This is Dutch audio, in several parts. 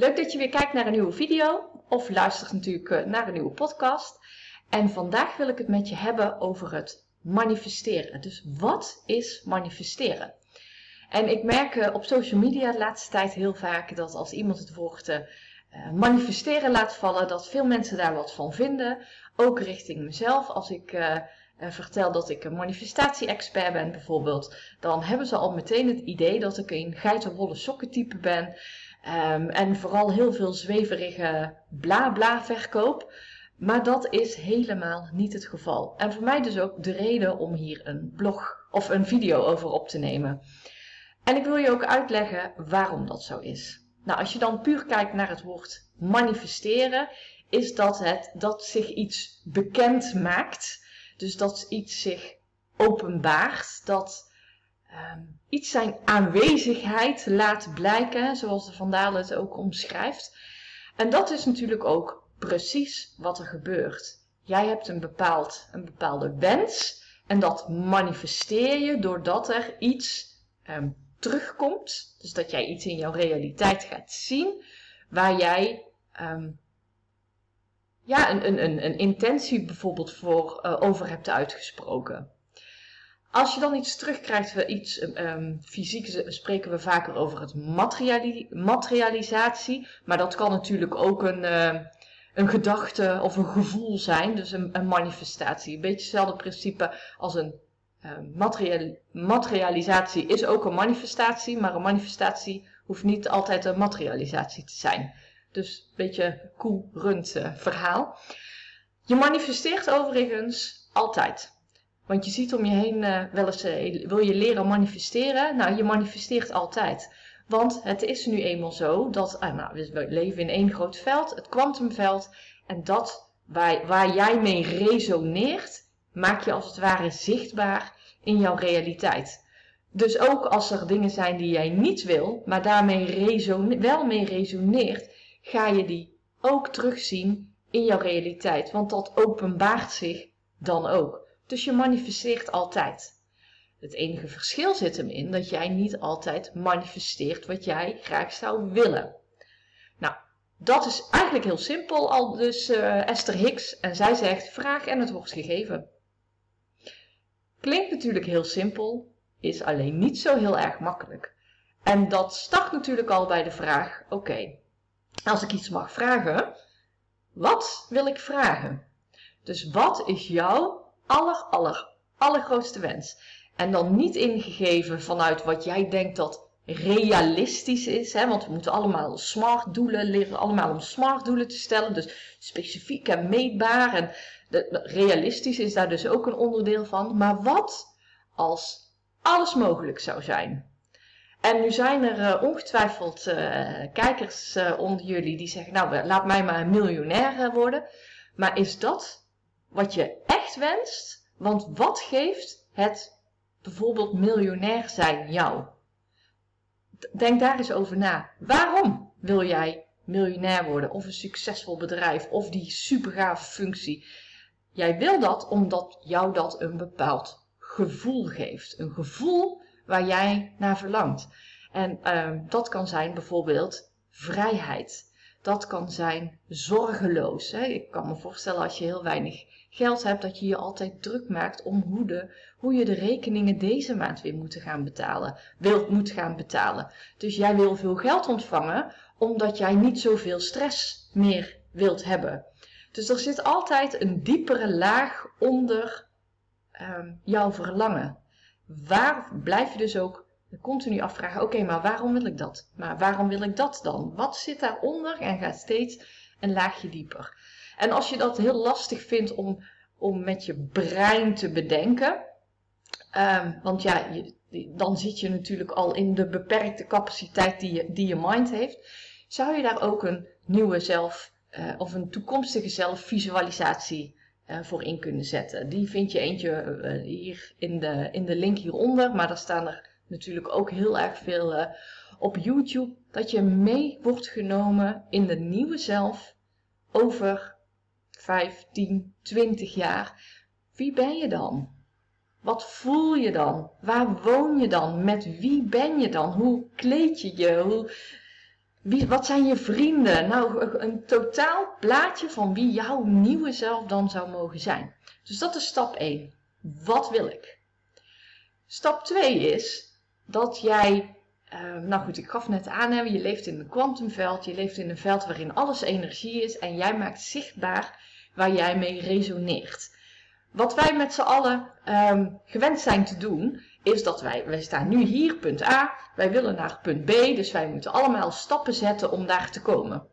Leuk dat je weer kijkt naar een nieuwe video of luistert natuurlijk eh, naar een nieuwe podcast. En vandaag wil ik het met je hebben over het manifesteren. Dus wat is manifesteren? En ik merk eh, op social media de laatste tijd heel vaak dat als iemand het woord uh, manifesteren laat vallen, dat veel mensen daar wat van vinden. Ook richting mezelf. Als ik vertel dat ik een manifestatie-expert ben bijvoorbeeld, dan hebben ze al meteen het idee dat ik een geitenwolle sokken type ben. Um, en vooral heel veel zweverige bla bla verkoop. Maar dat is helemaal niet het geval. En voor mij dus ook de reden om hier een blog of een video over op te nemen. En ik wil je ook uitleggen waarom dat zo is. Nou, als je dan puur kijkt naar het woord manifesteren, is dat het dat zich iets bekend maakt. Dus dat iets zich openbaart, dat um, iets zijn aanwezigheid laat blijken, zoals de Vandaal het ook omschrijft. En dat is natuurlijk ook precies wat er gebeurt. Jij hebt een, bepaald, een bepaalde wens en dat manifesteer je doordat er iets um, terugkomt. Dus dat jij iets in jouw realiteit gaat zien waar jij um, ja, een, een, een, een intentie bijvoorbeeld voor uh, over hebt uitgesproken. Als je dan iets terugkrijgt, iets um, fysiek spreken we vaker over het materiali materialisatie. Maar dat kan natuurlijk ook een, uh, een gedachte of een gevoel zijn. Dus een, een manifestatie. Een beetje hetzelfde principe als een material materialisatie is ook een manifestatie. Maar een manifestatie hoeft niet altijd een materialisatie te zijn. Dus een beetje cool rund verhaal. Je manifesteert overigens altijd. Want je ziet om je heen uh, wel eens, uh, wil je leren manifesteren? Nou, je manifesteert altijd. Want het is nu eenmaal zo dat, uh, nou, we leven in één groot veld, het kwantumveld. En dat waar, waar jij mee resoneert, maak je als het ware zichtbaar in jouw realiteit. Dus ook als er dingen zijn die jij niet wil, maar daarmee wel mee resoneert, ga je die ook terugzien in jouw realiteit. Want dat openbaart zich dan ook. Dus je manifesteert altijd. Het enige verschil zit hem in dat jij niet altijd manifesteert wat jij graag zou willen. Nou, dat is eigenlijk heel simpel, al dus uh, Esther Hicks. En zij zegt: vraag en het wordt gegeven. Klinkt natuurlijk heel simpel, is alleen niet zo heel erg makkelijk. En dat start natuurlijk al bij de vraag: oké, als ik iets mag vragen, wat wil ik vragen? Dus wat is jouw aller, aller, allergrootste wens. En dan niet ingegeven vanuit wat jij denkt dat realistisch is. Hè? Want we moeten allemaal smart doelen leren, allemaal om smart doelen te stellen. Dus specifiek en meetbaar. En realistisch is daar dus ook een onderdeel van. Maar wat als alles mogelijk zou zijn? En nu zijn er uh, ongetwijfeld uh, kijkers uh, onder jullie die zeggen, nou laat mij maar een miljonair worden. Maar is dat wat je echt wenst. Want wat geeft het bijvoorbeeld miljonair zijn jou? Denk daar eens over na. Waarom wil jij miljonair worden of een succesvol bedrijf of die supergave functie? Jij wil dat omdat jou dat een bepaald gevoel geeft. Een gevoel waar jij naar verlangt. En uh, dat kan zijn bijvoorbeeld vrijheid. Dat kan zijn zorgeloos. Hè? Ik kan me voorstellen als je heel weinig geld hebt, dat je je altijd druk maakt om hoe, hoe je de rekeningen deze maand weer moet gaan betalen, wil, moet gaan betalen. Dus jij wil veel geld ontvangen, omdat jij niet zoveel stress meer wilt hebben. Dus er zit altijd een diepere laag onder um, jouw verlangen. Waar blijf je dus ook continu afvragen, oké, maar waarom wil ik dat? Maar waarom wil ik dat dan? Wat zit daaronder? En gaat steeds een laagje dieper. En als je dat heel lastig vindt om, om met je brein te bedenken, um, want ja, dan zit je natuurlijk al in de beperkte capaciteit die je, die je mind heeft, zou je daar ook een nieuwe zelf uh, of een toekomstige zelfvisualisatie uh, voor in kunnen zetten. Die vind je eentje uh, hier in de, in de link hieronder, maar daar staan er natuurlijk ook heel erg veel uh, op YouTube. Dat je mee wordt genomen in de nieuwe zelf over 5, 10, 20 jaar. Wie ben je dan? Wat voel je dan? Waar woon je dan? Met wie ben je dan? Hoe kleed je je? Hoe... Wie, wat zijn je vrienden? Nou, een totaal plaatje van wie jouw nieuwe zelf dan zou mogen zijn. Dus dat is stap 1. Wat wil ik? Stap 2 is dat jij, uh, nou goed, ik gaf net aan, hè, je leeft in een kwantumveld, je leeft in een veld waarin alles energie is en jij maakt zichtbaar waar jij mee resoneert. Wat wij met z'n allen um, gewend zijn te doen, is dat wij, wij staan nu hier, punt A, wij willen naar punt B, dus wij moeten allemaal stappen zetten om daar te komen.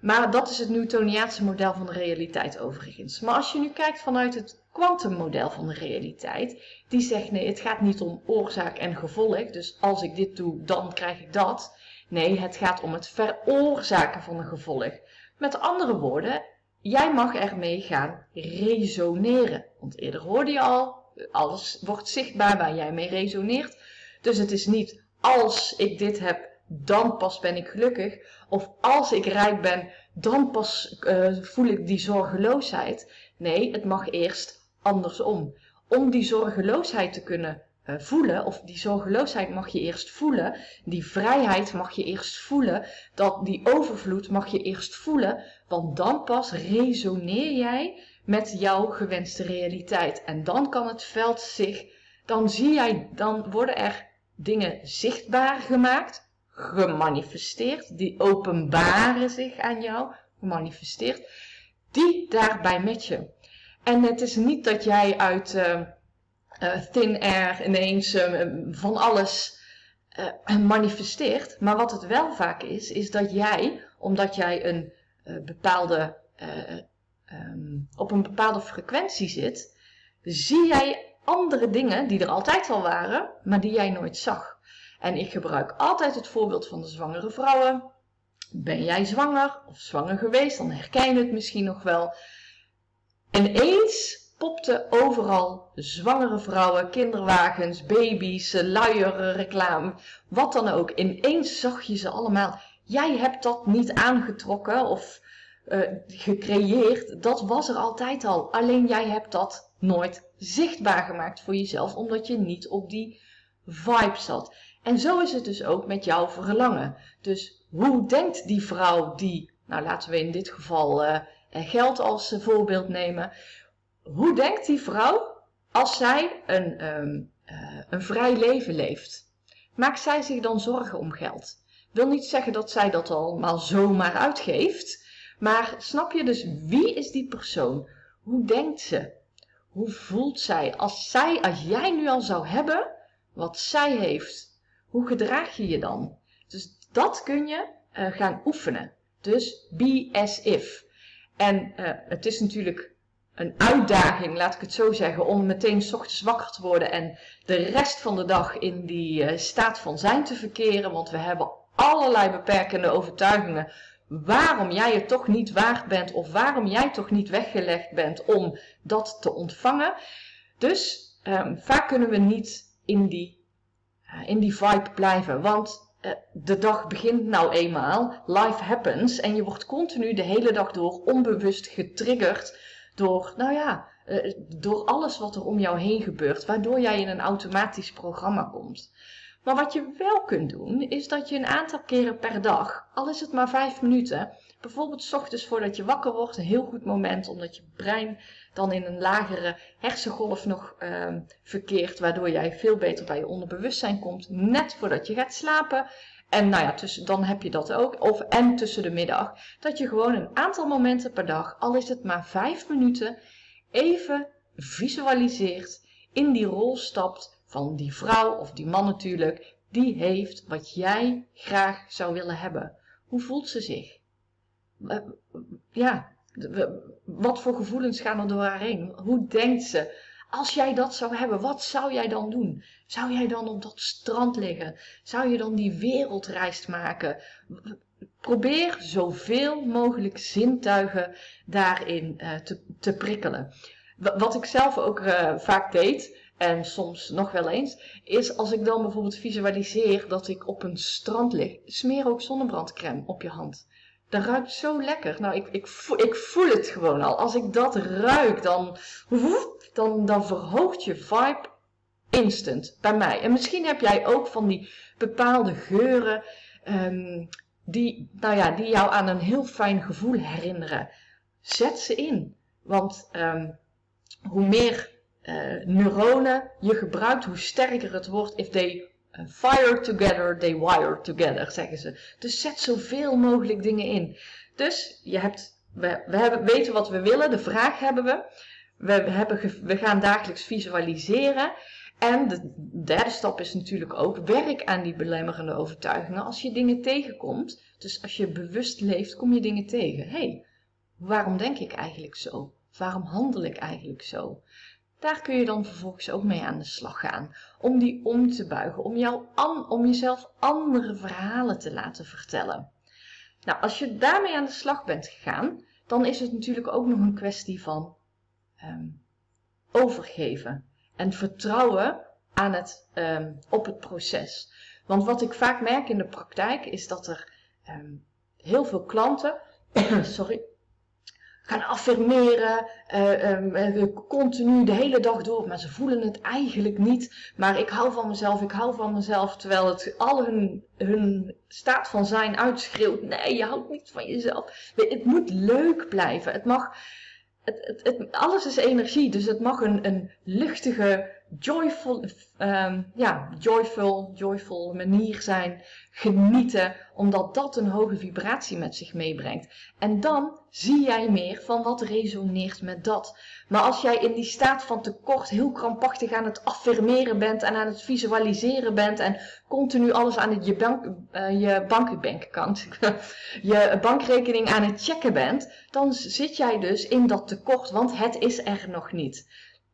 Maar dat is het Newtoniaanse model van de realiteit overigens. Maar als je nu kijkt vanuit het kwantummodel van de realiteit, die zegt nee, het gaat niet om oorzaak en gevolg, dus als ik dit doe, dan krijg ik dat. Nee, het gaat om het veroorzaken van een gevolg. Met andere woorden, jij mag ermee gaan resoneren. Want eerder hoorde je al, alles wordt zichtbaar waar jij mee resoneert. Dus het is niet als ik dit heb, dan pas ben ik gelukkig. Of als ik rijk ben, dan pas uh, voel ik die zorgeloosheid. Nee, het mag eerst andersom. Om die zorgeloosheid te kunnen uh, voelen, of die zorgeloosheid mag je eerst voelen, die vrijheid mag je eerst voelen, dat die overvloed mag je eerst voelen, want dan pas resoneer jij met jouw gewenste realiteit. En dan kan het veld zich, dan zie jij, dan worden er dingen zichtbaar gemaakt, gemanifesteerd, die openbaren zich aan jou, gemanifesteerd, die daarbij matchen. En het is niet dat jij uit uh, uh, thin air ineens uh, van alles manifesteert, maar wat het wel vaak is, is dat jij, omdat jij een bepaalde um, op een bepaalde frequentie zit, zie jij andere dingen die er altijd al waren, maar die jij nooit zag. En ik gebruik altijd het voorbeeld van de zwangere vrouwen. Ben jij zwanger of zwanger geweest, dan herken je het misschien nog wel. En eens popten overal zwangere vrouwen, kinderwagens, baby's, luieren, reclame, wat dan ook. Ineens zag je ze allemaal. Jij hebt dat niet aangetrokken of uh, gecreëerd, dat was er altijd al. Alleen jij hebt dat nooit zichtbaar gemaakt voor jezelf, omdat je niet op die vibe zat. En zo is het dus ook met jouw verlangen. Dus hoe denkt die vrouw die, nou laten we in dit geval uh, geld als voorbeeld nemen. Hoe denkt die vrouw als zij een, um, een vrij leven leeft? Maakt zij zich dan zorgen om geld? Wil niet zeggen dat zij dat allemaal zomaar uitgeeft. Maar snap je dus, wie is die persoon? Hoe denkt ze? Hoe voelt zij? Als, zij, als jij nu al zou hebben wat zij heeft, hoe gedraag je je dan? Dus dat kun je uh, gaan oefenen. Dus be as if. En uh, het is natuurlijk een uitdaging, laat ik het zo zeggen, om meteen s ochtends wakker te worden en de rest van de dag in die uh, staat van zijn te verkeren. Want we hebben allerlei beperkende overtuigingen waarom jij het toch niet waard bent of waarom jij toch niet weggelegd bent om dat te ontvangen. Dus um, vaak kunnen we niet in die, uh, in die vibe blijven, want de dag begint nou eenmaal, life happens en je wordt continu de hele dag door onbewust getriggerd door, nou ja, uh, door alles wat er om jou heen gebeurt, waardoor jij in een automatisch programma komt. Maar wat je wel kunt doen, is dat je een aantal keren per dag, al is het maar vijf minuten, bijvoorbeeld s ochtends voordat je wakker wordt, een heel goed moment, omdat je brein dan in een lagere hersengolf nog uh, verkeert, waardoor jij veel beter bij je onderbewustzijn komt, net voordat je gaat slapen. En nou ja, tussen, dan heb je dat ook. Of en tussen de middag. Dat je gewoon een aantal momenten per dag, al is het maar vijf minuten, even visualiseert, in die rol stapt van die vrouw of die man natuurlijk, die heeft wat jij graag zou willen hebben. Hoe voelt ze zich? Ja, wat voor gevoelens gaan er door haar heen? Hoe denkt ze? Als jij dat zou hebben, wat zou jij dan doen? Zou jij dan op dat strand liggen? Zou je dan die wereldreis maken? Probeer zoveel mogelijk zintuigen daarin uh, te, te prikkelen. Wat ik zelf ook uh, vaak deed, en soms nog wel eens, is als ik dan bijvoorbeeld visualiseer dat ik op een strand lig, smeer ook zonnebrandcrème op je hand. Dat ruikt zo lekker. Nou, ik, ik, voel, ik voel het gewoon al. Als ik dat ruik, dan, dan, dan verhoogt je vibe instant bij mij. En misschien heb jij ook van die bepaalde geuren um, die, nou ja, die jou aan een heel fijn gevoel herinneren. Zet ze in. Want um, hoe meer uh, neuronen je gebruikt, hoe sterker het wordt. If they fire together, they wire together, zeggen ze. Dus zet zoveel mogelijk dingen in. Dus je hebt, we, we weten wat we willen, de vraag hebben we. We, hebben, we gaan dagelijks visualiseren. En de derde stap is natuurlijk ook werk aan die belemmerende overtuigingen. Als je dingen tegenkomt, dus als je bewust leeft, kom je dingen tegen. Hey, waarom denk ik eigenlijk zo? Waarom handel ik eigenlijk zo? Daar kun je dan vervolgens ook mee aan de slag gaan. Om die om te buigen, om, jou om jezelf andere verhalen te laten vertellen. Nou, als je daarmee aan de slag bent gegaan, dan is het natuurlijk ook nog een kwestie van um, overgeven en vertrouwen aan het, um, op het proces. Want wat ik vaak merk in de praktijk is dat er um, heel veel klanten, sorry, gaan affirmeren, uh, continu de hele dag door, maar ze voelen het eigenlijk niet. Maar ik hou van mezelf, ik hou van mezelf, terwijl het al hun, hun staat van zijn uitschreeuwt. Nee, je houdt niet van jezelf. Het moet leuk blijven. Het mag, het, het, alles is energie, dus het mag een, een luchtige, joyful, um, ja, joyful, joyful manier zijn. Genieten, omdat dat een hoge vibratie met zich meebrengt. En dan zie jij meer van wat resoneert met dat. Maar als jij in die staat van tekort heel krampachtig aan het affirmeren bent en aan het visualiseren bent en continu alles aan het, je, bank, uh, je je bankrekening aan het checken bent, dan zit jij dus in dat tekort, want het is er nog niet.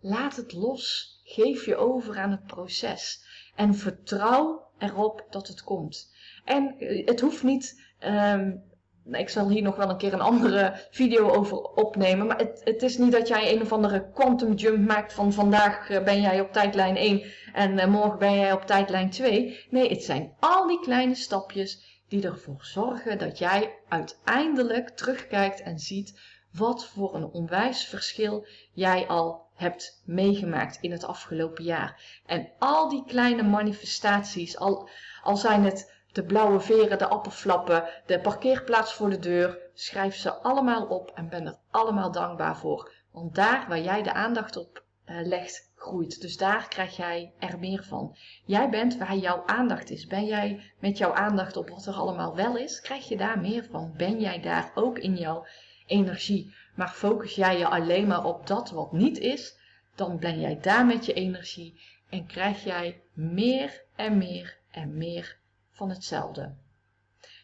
Laat het los. Geef je over aan het proces. En vertrouw erop dat het komt. En eh, het hoeft niet. Um, ik zal hier nog wel een keer een andere video over opnemen. Maar het, het, is niet dat jij een of andere quantum jump maakt van vandaag eh, ben jij op tijdlijn 1 en eh, morgen ben jij op tijdlijn 2. Nee, het zijn al die kleine stapjes die ervoor zorgen dat jij uiteindelijk terugkijkt en ziet wat voor een onwijs verschil jij al hebt meegemaakt in het afgelopen jaar. En al die kleine manifestaties, al, al zijn het de blauwe veren, de appelflappen, de parkeerplaats voor de deur, schrijf ze allemaal op en ben er allemaal dankbaar voor. Want daar waar jij de aandacht op uh, legt, groeit. Dus daar krijg jij er meer van. Jij bent waar jouw aandacht is. Ben jij met jouw aandacht op wat er allemaal wel is, krijg je daar meer van. Ben jij daar ook in jouw energie. Maar focus jij je alleen maar op dat wat niet is, dan ben jij daar met je energie en krijg jij meer en meer en meer van hetzelfde.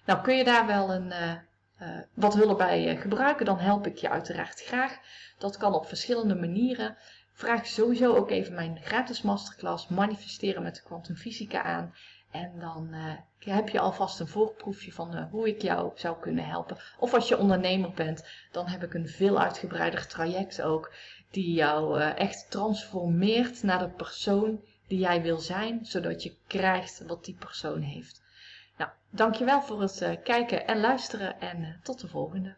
Nou, kun je daar wel een, uh, uh, wat hulp bij uh, gebruiken, dan help ik je uiteraard graag. Dat kan op verschillende manieren. Vraag sowieso ook even mijn gratis masterclass Manifesteren met de kwantumfysica aan. En dan uh, heb je alvast een voorproefje van uh, hoe ik jou zou kunnen helpen. Of als je ondernemer bent, dan heb ik een veel uitgebreider traject ook. Die jou uh, echt transformeert naar de persoon die jij wil zijn. Zodat je krijgt wat die persoon heeft. Nou, dankjewel voor het kijken en luisteren. En tot de volgende.